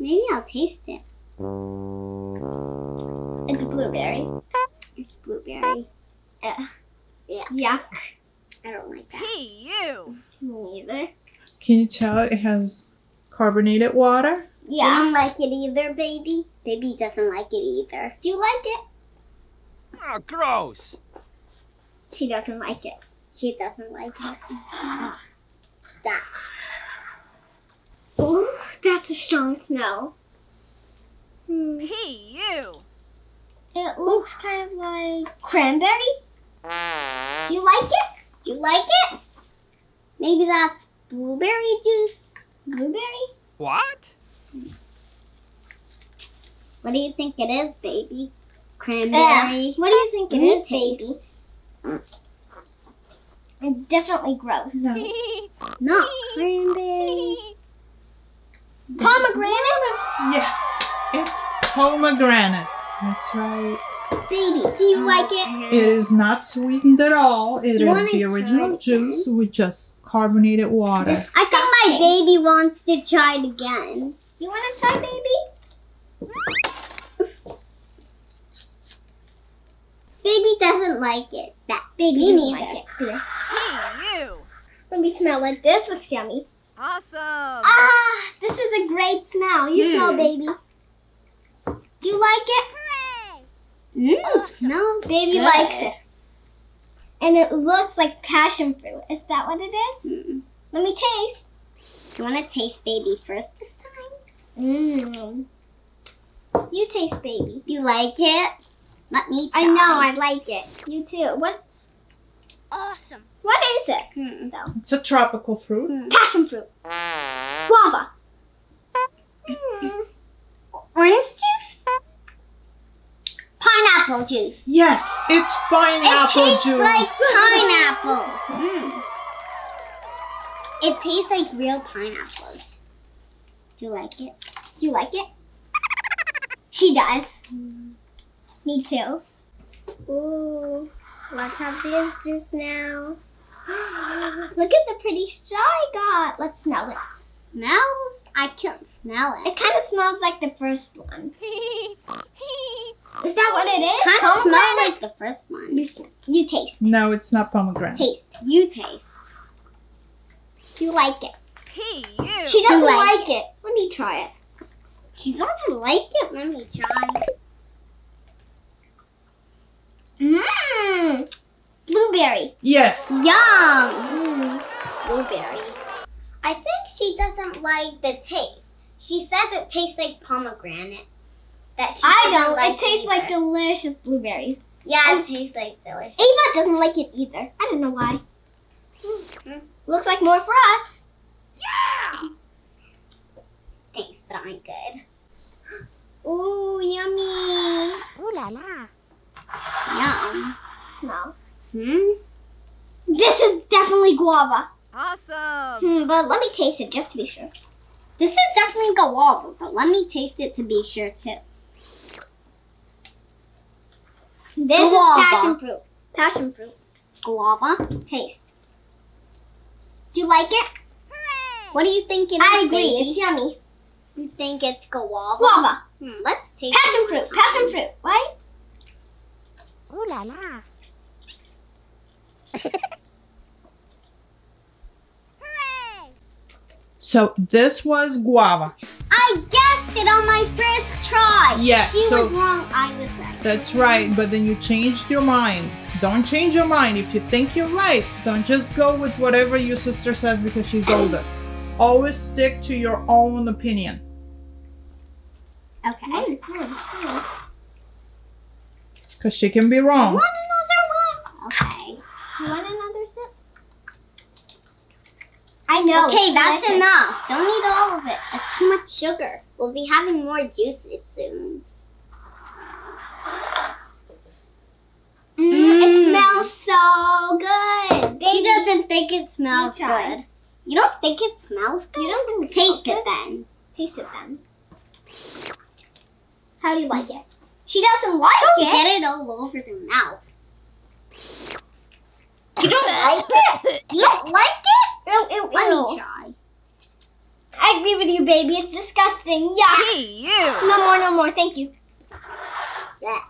Maybe I'll taste it. It's a blueberry. It's blueberry. Uh, yeah, Yuck. I don't like that. Hey, you! Me either. Can you tell it has carbonated water? Yeah. I don't like it either, baby? Baby doesn't like it either. Do you like it? Oh, gross! She doesn't like it. She doesn't like it. That. Ooh, that's a strong smell. Hmm. Hey, you! It looks kind of like cranberry. Do you like it? Do you like it? Maybe that's blueberry juice. Blueberry? What? What do you think it is, baby? Cranberry. Ugh. What do you think it Let me is, baby? It's definitely gross. No. Not cranberry. Pomegranate? Yes, it's pomegranate. That's right. Baby, do you like it? It is not sweetened at all. It you is the original it juice with just carbonated water. This- I think my baby wants to try it again. Do you want to try, baby? Baby doesn't like it. That Baby doesn't like it. either. Hey, you! Let me smell it. This looks yummy. Awesome! Ah, this is a great smell. You smell, Hmm. baby. Do you like it? mm, smells Baby good. likes it. And it looks like passion fruit. Is that what it is? Mm. Let me taste. You want to taste baby first this time? Mmm. You taste, baby. Do you like it? Let me try. I know, I like it. You too. What? Awesome! What is it? Though It's a tropical fruit. passion fruit. Guava. Mm. Orange juice? Pineapple juice. Yes, it's pineapple it tastes juice. like pineapples. Mm. It tastes like real pineapples. Do you like it? Do you like it? She does. Me too. Ooh, let's have this juice now. Look at the pretty straw I got. Let's smell it. Smells? I can't smell it. It kind of smells like the first one. Is that what it is? Kind of smell like the first one. You, you taste. No, it's not pomegranate. Taste. You taste. You like it. Hey, you! She doesn't like like it. Let me try it. She doesn't like it. Let me try. Mmm. Blueberry. Yes. Yum. Mm. Blueberry. I think she doesn't like the taste. She says it tastes like pomegranate. That she I don't. like it tastes like delicious blueberries. Yeah, it tastes like delicious. Ava doesn't like it either. I don't know why. Mm. Looks like more for us. Yeah! Thanks, but I'm good. Ooh, yummy. Ooh la la! Yum. Smell. Hmm? This is definitely guava. Awesome! Hmm, but let me taste it just to be sure. This is definitely guava, but let me taste it to be sure too. This Guava. is passion fruit. Passion fruit. Guava? Taste. Do you like it? What do you think it is? I agree. baby? It's yummy. You think it's guava? Guava. Hmm, let's taste Passion it fruit. one time. Passion fruit. Right? Ooh la la! So this was guava. I guessed it on my first try. Yeah, She so- was wrong. I was right. That's right, but then you changed your mind. Don't change your mind. If you think you're right, don't just go with whatever your sister says because she's older. Always stick to your own opinion. Okay. Because she can be wrong. Want another one? Okay. You want another sip? I know. okay, that's delicious. enough. Don't eat all of it. That's too much sugar. We'll be having more juices soon. Mm, It Mm. smells so good. She doesn't think it smells good. You don't think it smells good? You don't think it Taste it then. Taste it then. How do you like it? She doesn't like Don't it. get it all over their mouth. You don't like it? You don't like it? Ew, ew, Let me try. I agree with you, baby. It's disgusting. Yeah. Hey, you. No more, no more. Thank you.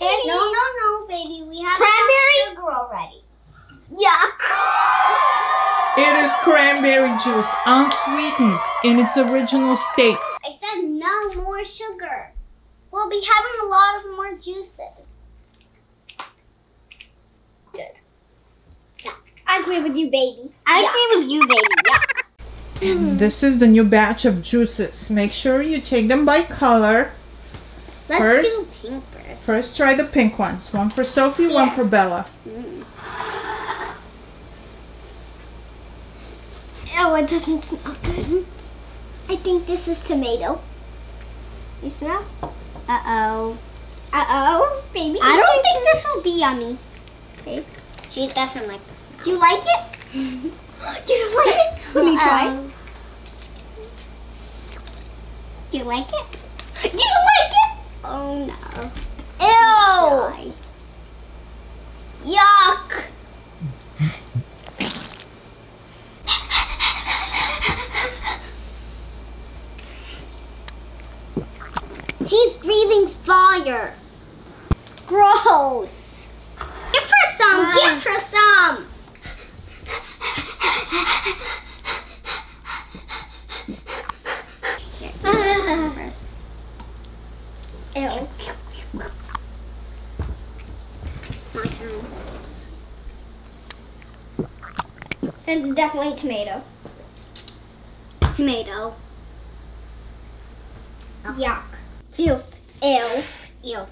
No, no, no, baby. We have Cranberry? sugar already. Yuck. It is cranberry juice, unsweetened, in its original state. I said no more sugar. We'll be having a lot of more juices. Good. Yeah. I agree with you, baby. I Yuck. agree with you, baby. Yuck. And this is the new batch of juices. Make sure you take them by color. Let's First- do pink first. First, try the pink ones. One for Sophie, one for Bella. Mm. Oh, it doesn't smell good. I think this is tomato. You smell? Uh oh. Uh oh, baby. I don't think this will be yummy. Okay. She doesn't like this. Do you like it? you don't like it? Let me try. Uh-oh. Do you like it? You don't like it? Oh no. Ew. Try. Yuck. She's breathing fire. Gross. Give her some. Why? Give her some. Here, Ah. first. Ew. It's definitely tomato. Tomato. Yuck. Phew. Ew. Ew.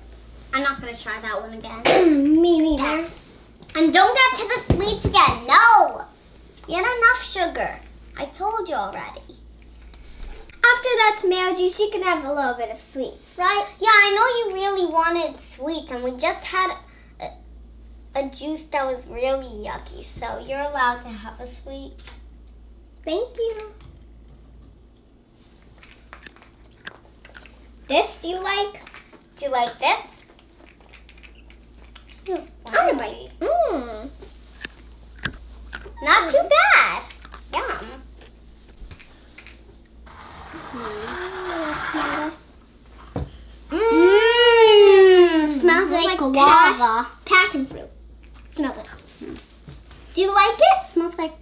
I'm not gonna try that one again. Me neither. And don't get to the sweets again. No. You had enough sugar. I told you already. After that tomato juice, you can have a little bit of sweets, right? Yeah, I know you really wanted sweets, and we just had a, a juice that was really yucky, so you're allowed to have a sweet. Thank you. This do you like? Do you like this? I want to bite. Mmm. Not too bad. Yum. Let's. Mmm. Smells Smells like, oh like guava. Passion fruit. Smell it. Hmm. Do you like it? Smells like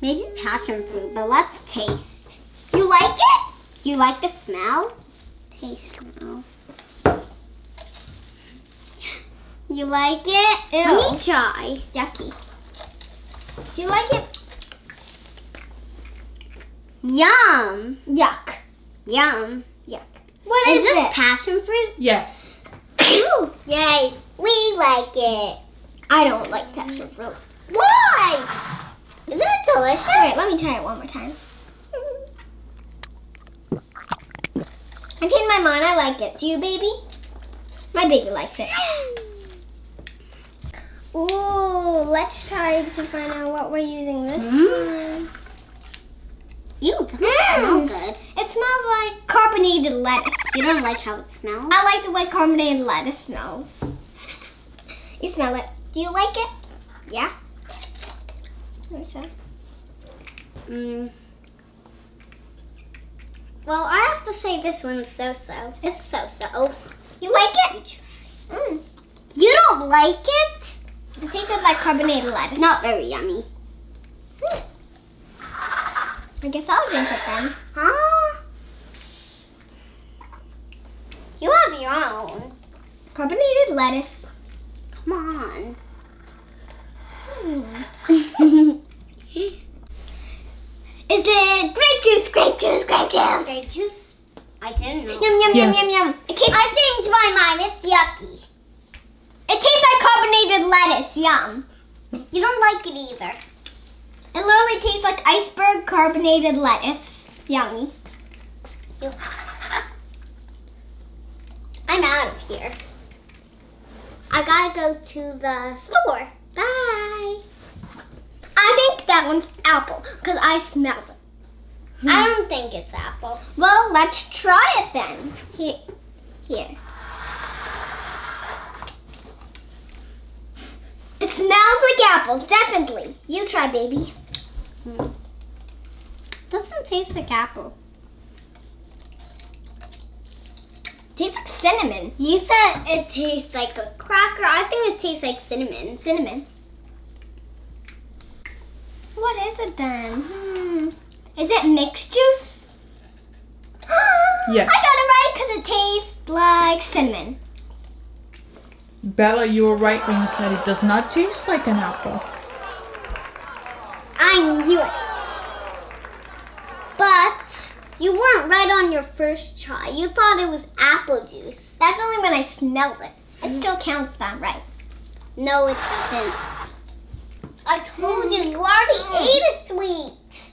maybe passion fruit, but let's taste. You like it? You like the smell? Taste smell. You like it? Ew. Let me try. Yucky. Do you like it? Yum. Yuck. Yum. Yuck. What Is is, this it? passion fruit? Yes. Ooh, Yay. We like it. I don't like passion fruit. Why? Isn't it delicious? All right, let me try it one more time. I changed my mind. I like it. Do you, baby? My baby likes it. Ooh, let's try to find out what we're using this Mm. time. Ew, it Mm. smell good. It smells like carbonated lettuce. You don't like how it smells? I like the way carbonated lettuce smells. You smell it. Do you like it? Yeah? Let me try. Mm. Well, I have to say this one's so-so. It's so-so. You like it? Mm. You don't like it? It tasted like carbonated lettuce. Not very yummy. I guess I'll drink it then. Huh? You have your own. Carbonated lettuce. Come on. Hmm. Is it grape juice? Grape juice, grape juice. Grape juice? I didn't know. Yum, yum, yum, Yes. yum, yum. It, tastes, I changed my mind. It's yucky. it tastes like carbonated lettuce. Yum. You don't like it either. It literally tastes like iceberg carbonated lettuce. Yummy. I'm out of here. I gotta go to the store. Bye. I think that one's apple because I smelled it. I don't think it's apple. Well, let's try it then. Here. Here. It smells like apple, definitely. You try, baby. Doesn't taste like apple. Tastes like cinnamon. You said it tastes like a cracker. I think it tastes like cinnamon. Cinnamon. What is it then? Hmm. Is it mixed juice? Yes. I got it right because it tastes like cinnamon. Bella, you were right when you said it does not taste like an apple. I knew it. But you weren't right on your first try. You thought it was apple juice. That's only when I smelled it. It still counts that right. No, it doesn't. I told you, you already ate a sweet.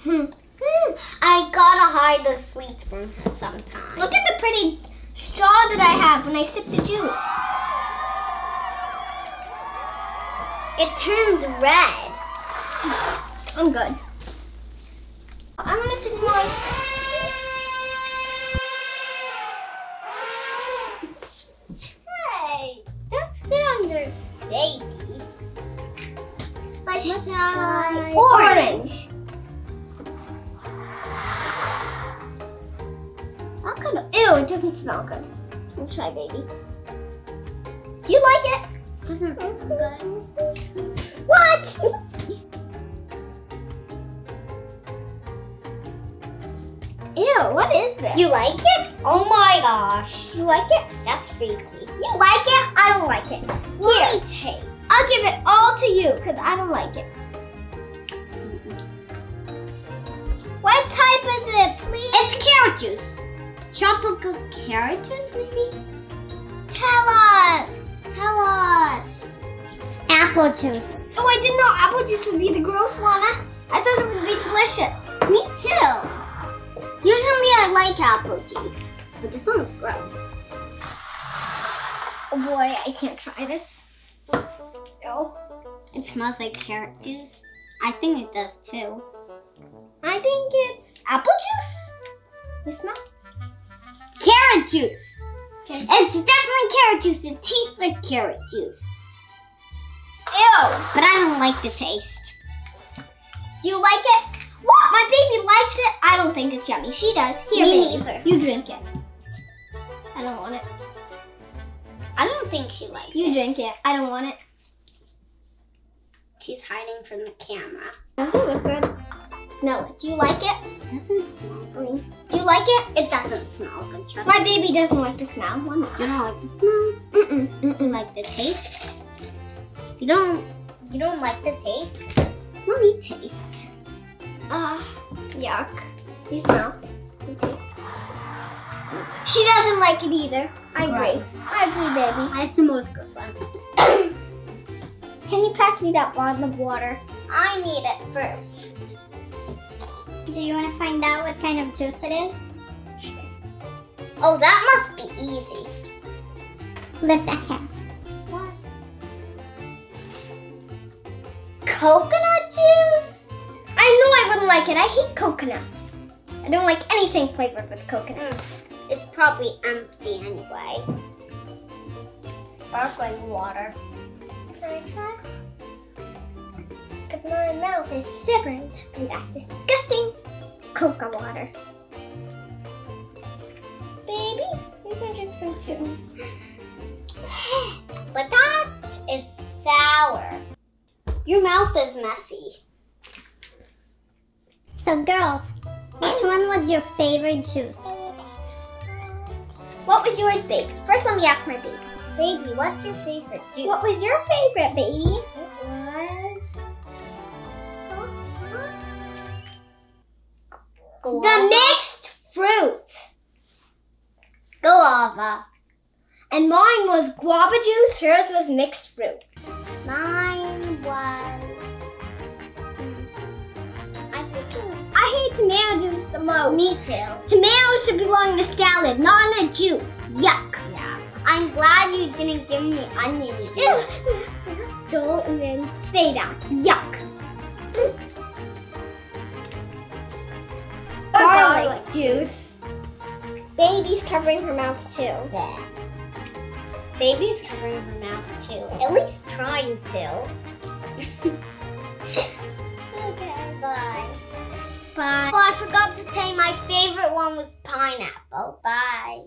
Hmm. Hmm. I gotta hide the sweets from her sometime. Look at the pretty straw that I have when I sip the juice. it turns red. I'm good. I'm gonna sip more. Hey, don't sit on your baby. Let's, Let's try try orange. How could ew, it doesn't smell good. Let's try baby. Do you like it? Doesn't smell good. What? Ew, what is this? You like it? Oh my gosh. You like it? That's freaky. You like it? I don't like it. Let Here, me taste. I'll give it all to you because I don't like it. What type is it, please? It's carrot juice. Tropical carrot juice, maybe? Tell us. Tell us. Apple juice. Oh, I didn't know apple juice would be the gross one. I thought it would be delicious. Me too. Usually I like apple juice, but this one's gross. Oh boy, I can't try this. No. It smells like carrot juice. I think it does too. I think it's apple juice. You smell? Carrot juice. It's definitely carrot juice. It tastes like carrot juice, Ew. but I don't like the taste. Do you like it? My baby likes it. I don't think it's yummy. She does. Here, Me baby. neither. You drink it. I don't want it. I don't think she likes You it. You drink it. I don't want it. She's hiding from the camera. Doesn't look good. Smell it. Do you like it? It doesn't smell good. Do you like it? It doesn't smell good. My baby doesn't like the smell. Why not? You don't like the smell? Mm-mm. Mm-mm, like the taste? You don't you don't like the taste? Let me taste. Ah, yuck. You smell. You taste. She doesn't like it either. I agree. I agree, baby. That's the most gross one. Can you pass me that bottle of water? I need it first. Do you want to find out what kind of juice it is? Oh, that must be easy. Lift the hand. What? Coconut juice? I I wouldn't like it. I hate coconuts. I don't like anything flavored with coconut. Mm, it's probably empty anyway. Sparkling water. Can I try? Because my mouth is shivering from that disgusting coca water. Baby, you can drink some too. But that is sour. Your mouth is messy. So girls, which one was your favorite juice? What was yours, baby? First, let me ask my baby. Baby, what's your favorite juice? What was your favorite, baby? It was The mixed fruit. guava. And mine was guava juice, hers was mixed fruit. Mine was. I hate tomato juice the most. Me too. Tomatoes should belong in a salad, not in a juice. Yuck. Yeah. I'm glad you didn't give me onion juice. Don't even say that. Yuck. Or Garlic juice. Baby's covering her mouth too. Yeah. Baby's covering her mouth too. At least trying to. okay, bye. Bye. Oh, I forgot to say my favorite one was pineapple. Bye.